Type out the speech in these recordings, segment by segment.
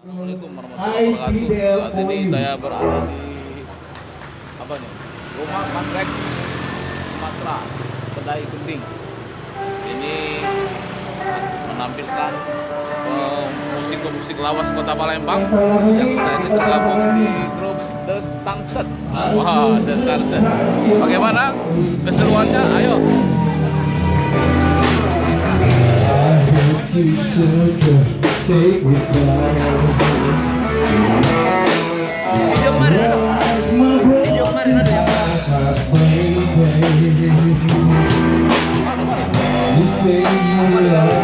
Assalamualaikum warahmatullahi wabarakatuh. Saat ini saya berada di apa nih? Rumah Manrek Sumatera, Kedai Gending. Ini menampilkan eh, musik-musik um, lawas Kota Palembang yang saya ini tergabung di grup The Sunset. Ah, wah, The Sunset. Bagaimana keseruannya? Ayo. Thank you so much. take me back. You say you love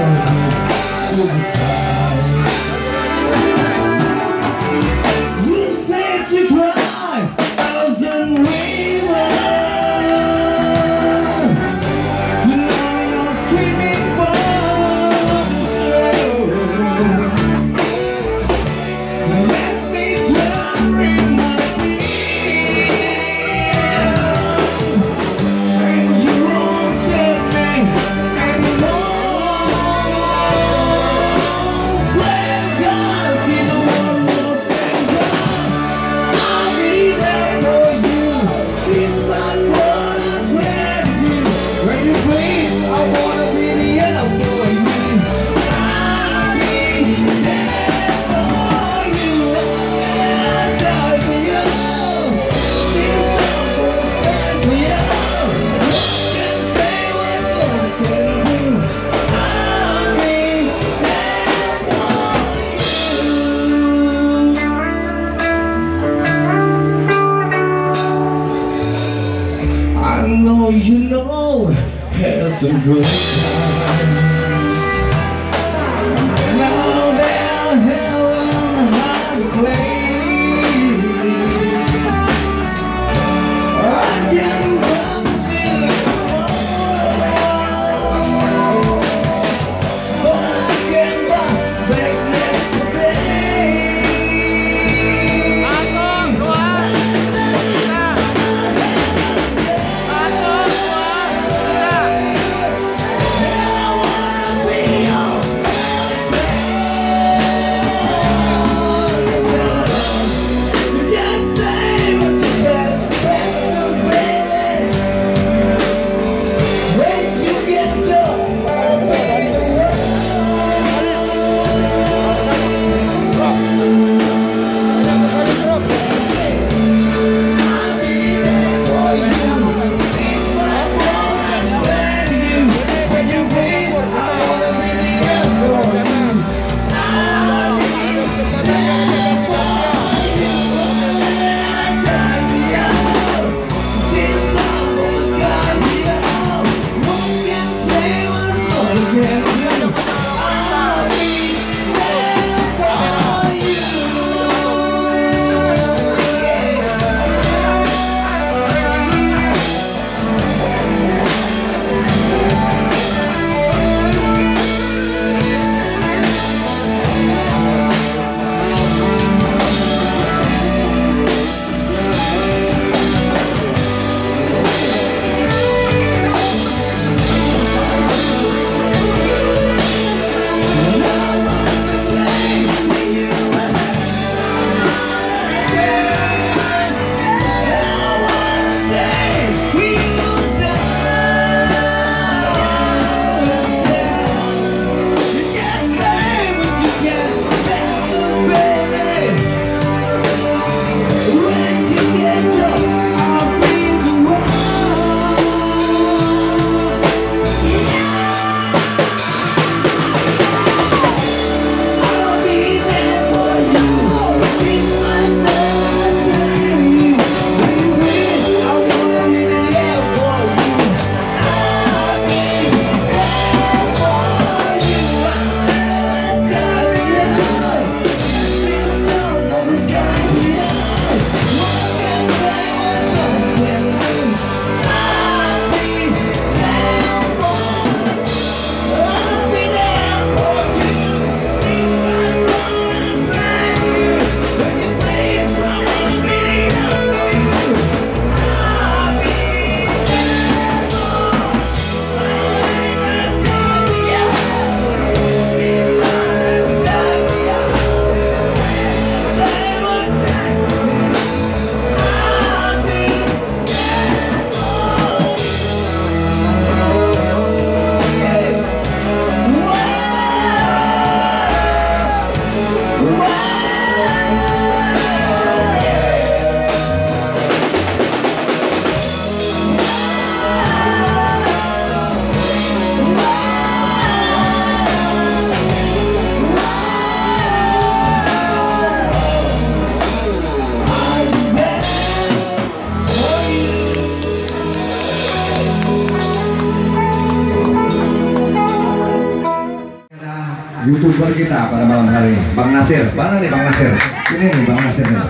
kita pada malam hari ini, Bang Nasir. Mana nih Bang Nasir? Ini nih Bang Nasir nih.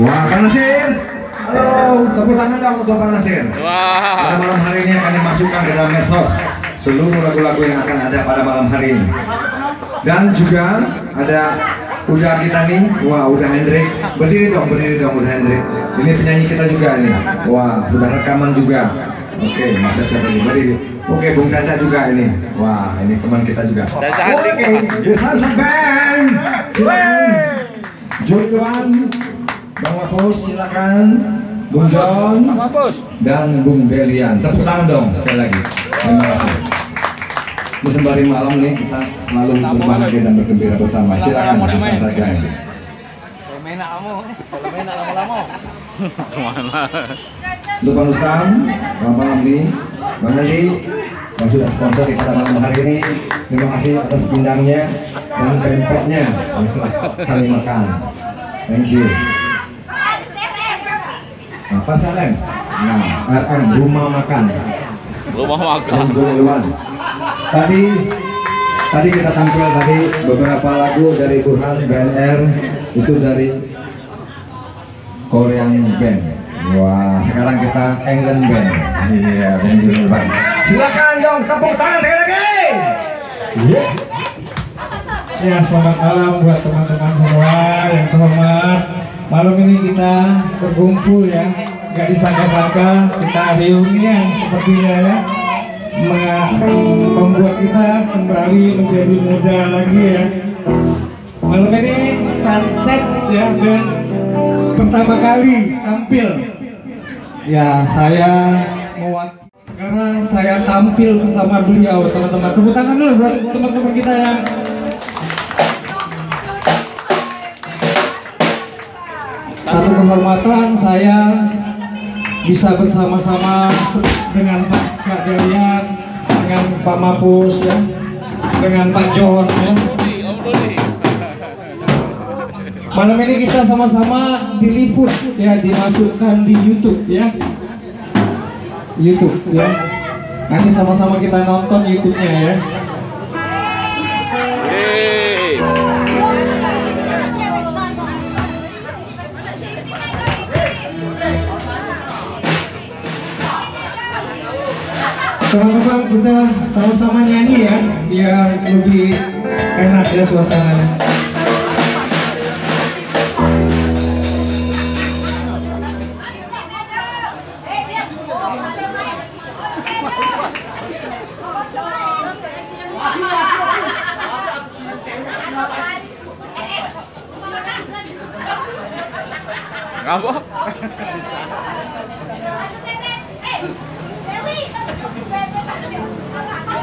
Wah, Bang Nasir. Halo, tepuk tangan dong untuk Bang Nasir. Pada malam hari ini akan dimasukkan ke dalam medsos seluruh lagu-lagu yang akan ada pada malam hari ini. Dan juga ada udah kita nih, wah udah Hendrik, berdiri dong, berdiri dong udah Hendrik. Ini penyanyi kita juga nih, wah udah rekaman juga. Oke, Mas Caca berdiri. Oke, Bung Caca juga ini, wah ini teman kita juga. Caca. Oke, The Sunset Band, silakan. Joywan, Bang Mapus silakan. Bung John, dan Bung Delian. Tepuk tangan dong sekali lagi. Terima kasih. Di sembari malam nih kita selalu berbahagia dan bergembira bersama. Silakan pesan saja. Ke mana? Untuk Bang Ustam, selamat malam nih. Bang Andi, yang sudah sponsor di pada malam hari ini. Terima kasih atas pindangnya dan pempeknya kami makan. Thank you. Pak Salem. Nah, RM Rumah Makan. Rumah makan. Gulwan. Tadi tadi kita tampil tadi beberapa lagu dari Burhan BNR itu dari Korean Band. Wah, sekarang kita England Band. Iya, Bang Julwan. Silakan dong, tepuk tangan sekali lagi. Iya. Ya, selamat malam buat teman-teman semua yang terhormat. Malam ini kita berkumpul ya, nggak disangka-sangka kita reunian sepertinya ya. Me- membuat kita kembali menjadi muda lagi ya. Malam ini sunset ya dan pertama kali tampil. Ya, saya mewakili sekarang saya tampil bersama beliau teman-teman. Tepuk tangan dulu buat teman-teman kita yang satu kehormatan saya bisa bersama-sama dengan Pak Kak dengan Pak Mapus ya, dengan Pak John ya. Malam ini kita sama-sama diliput ya, dimasukkan di YouTube ya. YouTube ya. Nanti sama-sama kita nonton YouTube-nya ya. Teman-teman kita sama-sama nyanyi ya, biar lebih enak ya suasananya.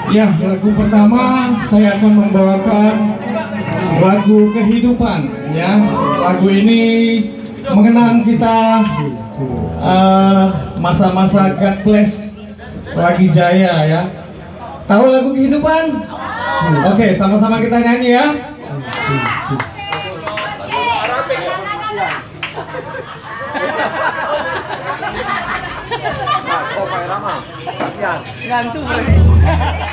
Ya, lagu pertama saya akan membawakan lagu kehidupan ya. Lagu ini mengenang kita eh, masa-masa God bless lagi jaya ya. Tahu lagu kehidupan? Oke, sama-sama kita nyanyi ya. Ayo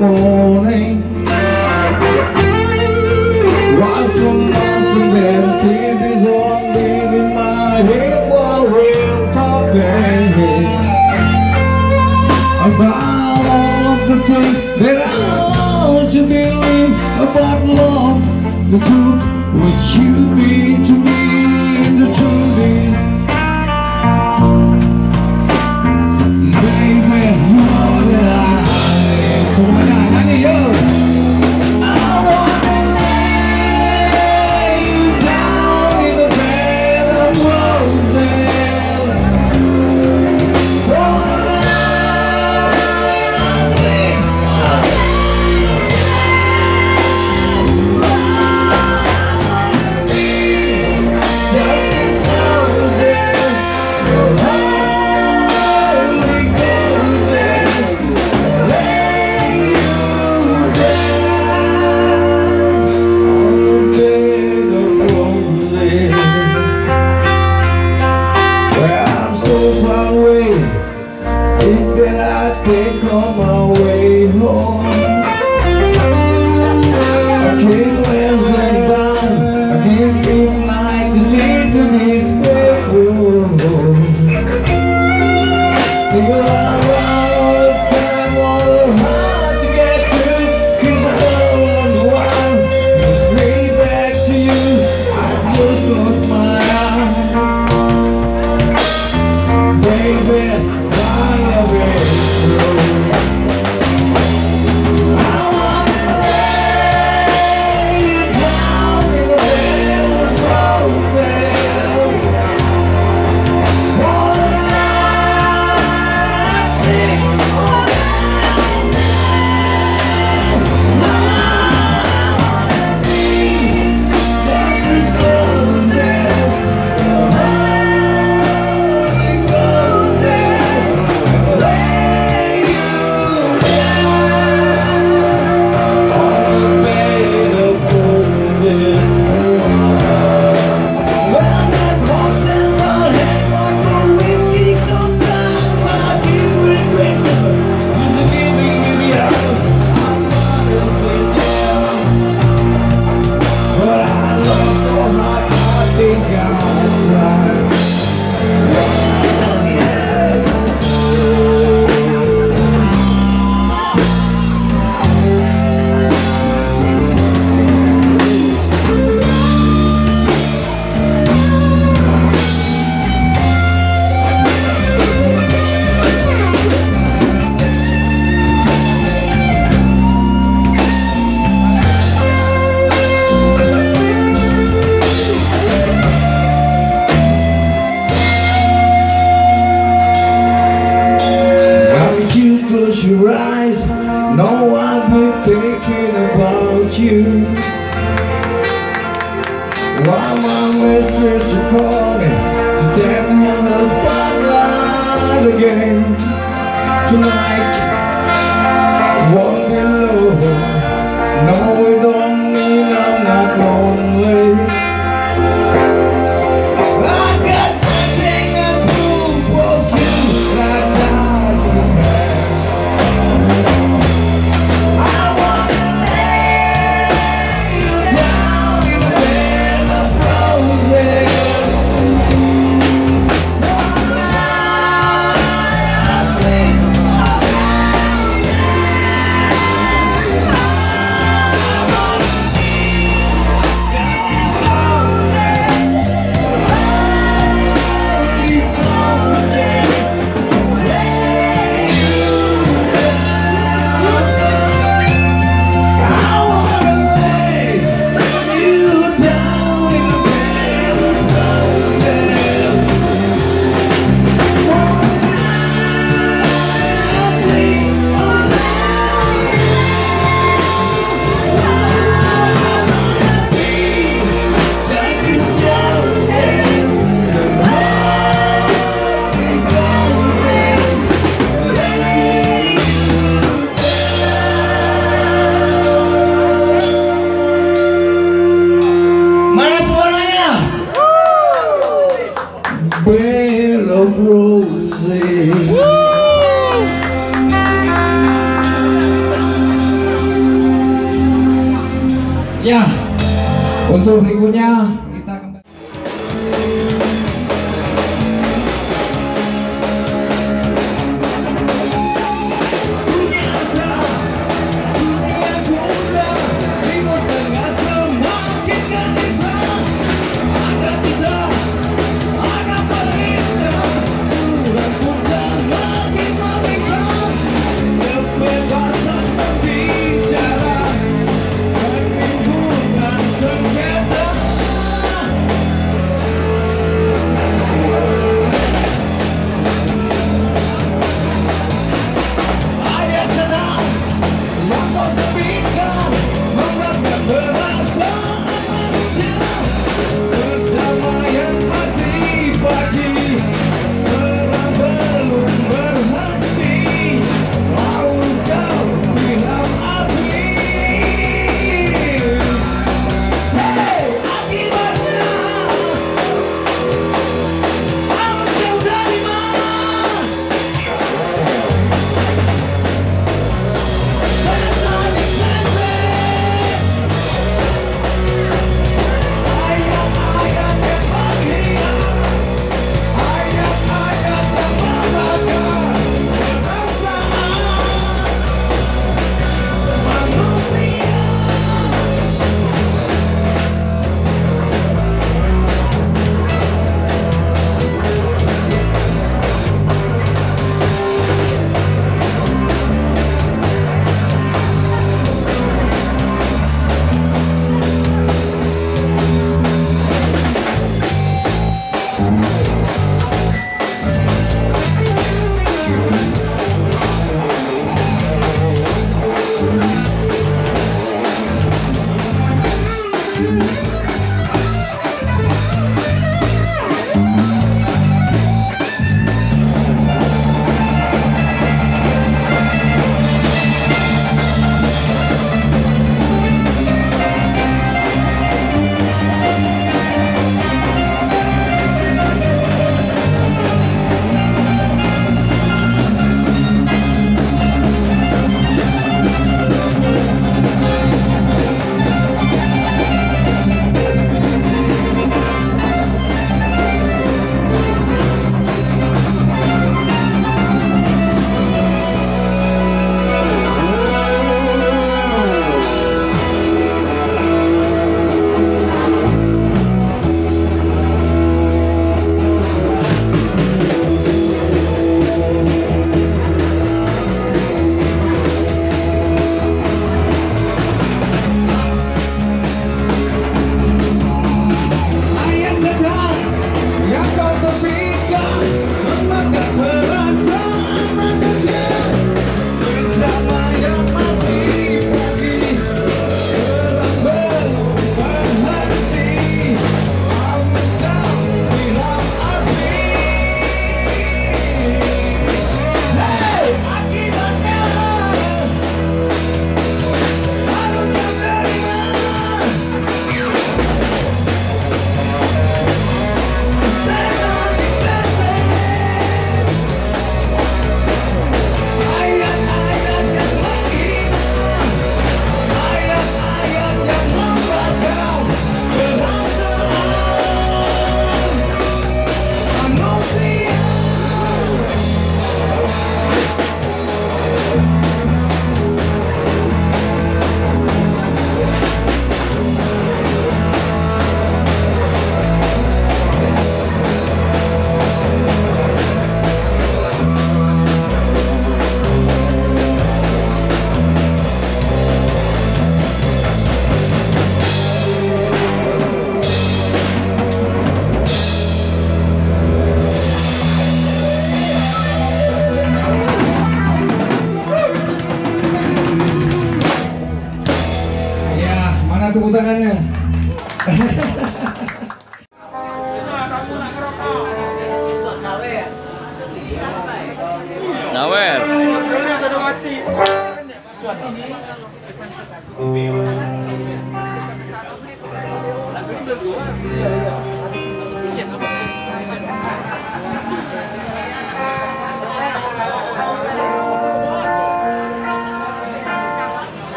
morning. Watch some nonsense and TV's on in my head while we're talking about all of the things that I want to believe. About love. The truth, what you mean to me,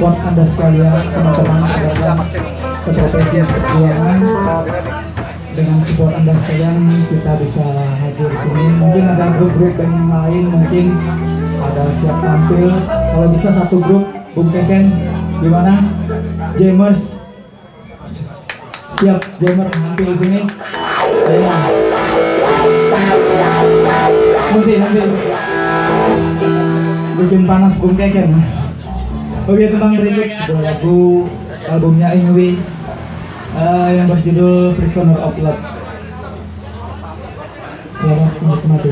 support anda sekalian teman-teman seprofesi perjuangan dengan support anda sekalian kita bisa hadir di sini. Mungkin ada grup-grup yang lain mungkin ada siap tampil. Kalau bisa satu grup Bung Keken gimana? Jammers. Siap Jammer tampil di sini. Ayo. nanti nanti. Bikin panas Bung Keken oke tentang berikut sebuah lagu albumnya Ingwi eh, yang berjudul Prisoner of Love. Selamat menikmati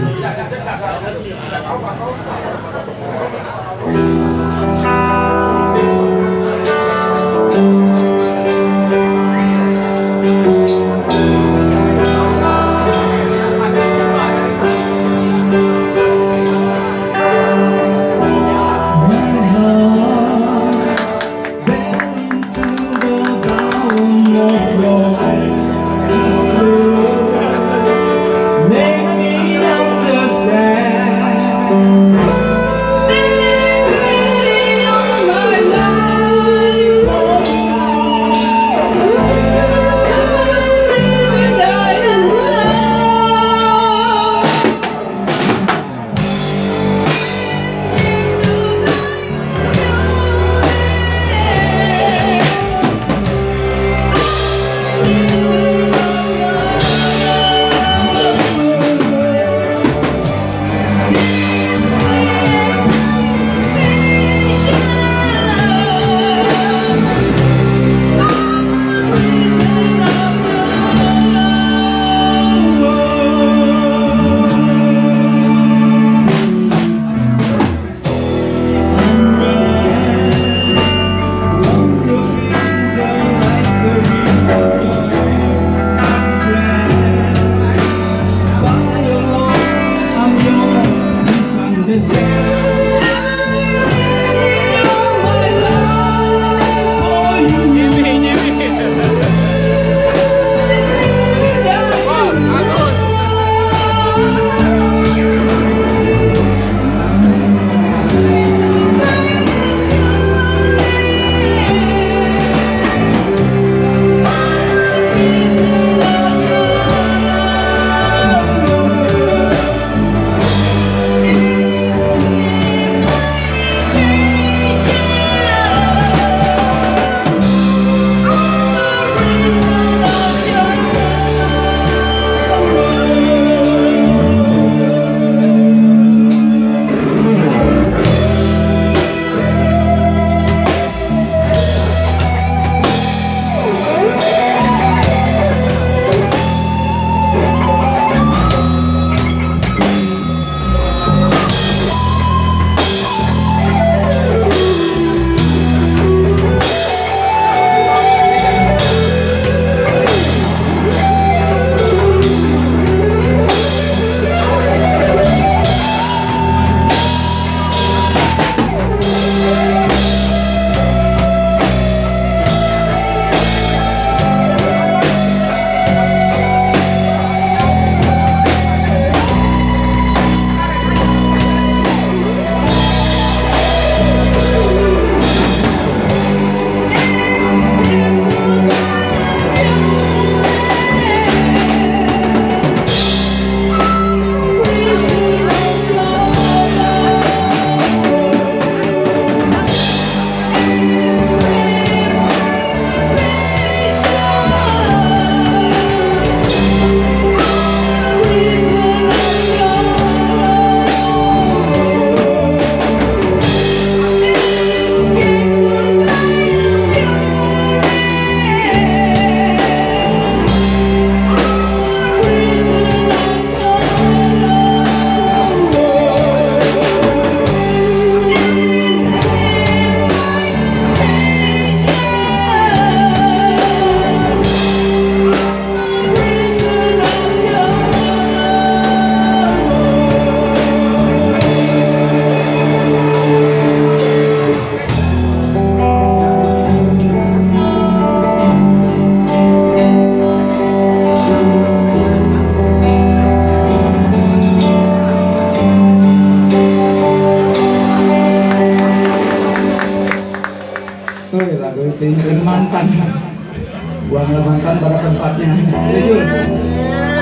mantan pada tempatnya.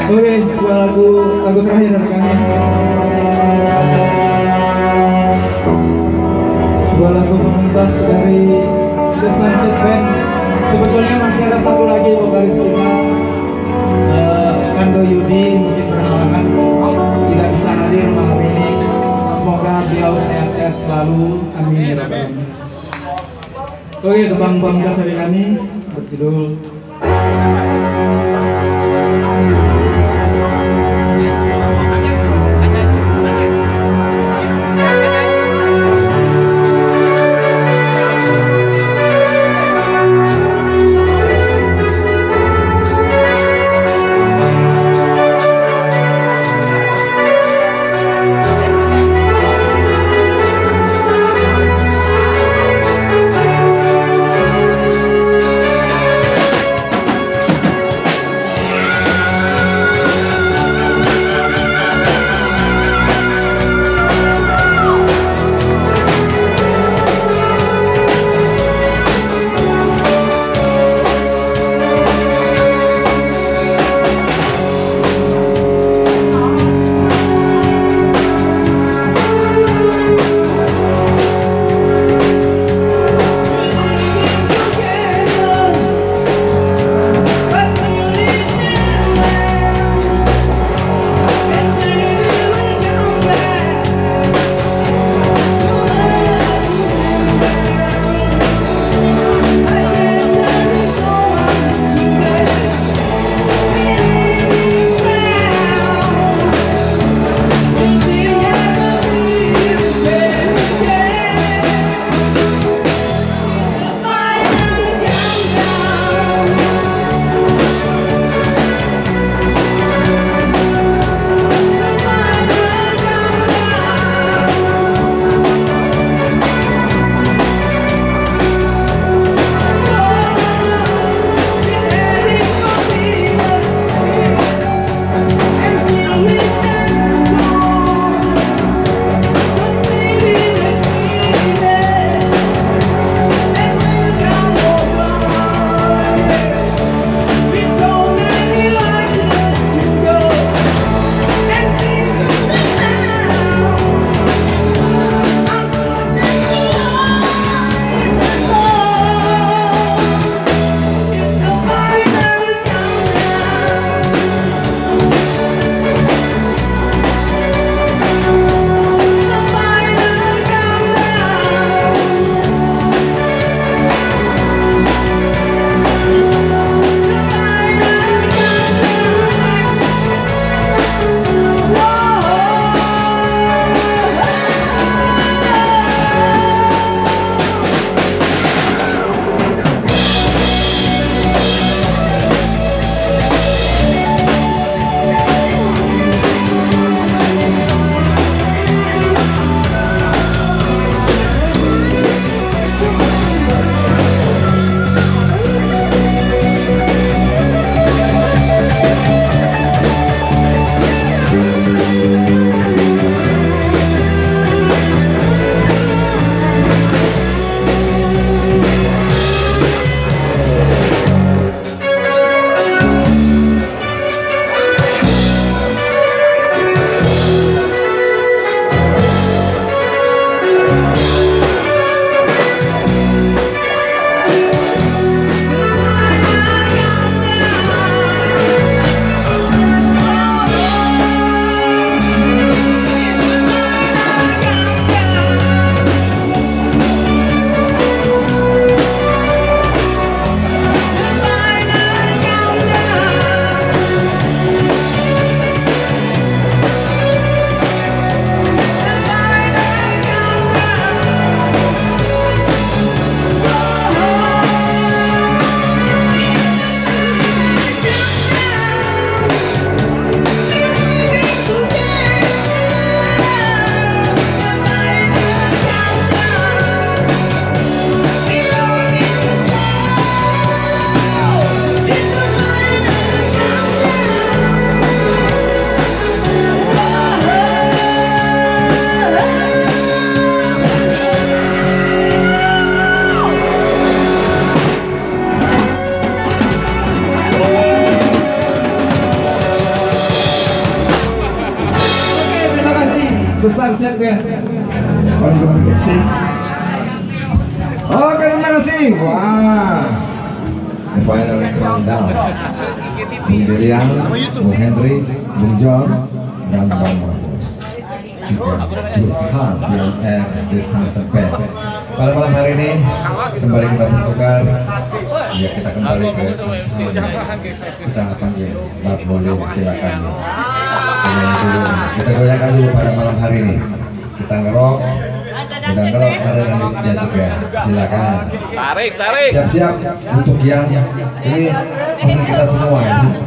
Oke sebuah lagu lagu terakhir kami sebuah lagu pemungkas dari The Sunset Band. Sebetulnya masih ada satu lagi vokalis kita eh, Kando Yudi mungkin berhalangan tidak bisa hadir malam ini. Semoga beliau sehat-sehat selalu. Amin ya. Oke, tebang pamungkas dari kami. Berjudul Música komunikasi Oke terima kasih. Wah. The final countdown. Bung Dirian, Bung Henry, Bung John, dan Bang Marcus. Juga Burhan eh Distance Band. Pada malam hari ini sembari kita bertukar, ya kita kembali ke kita panggil Mbak Boleh silakan. Kita goyangkan dulu pada malam hari ini. Kita ngerok, kita ngerok ada lanjutnya juga. Silakan Tarik, tarik. siap-siap untuk yang ini teman kita semua ya.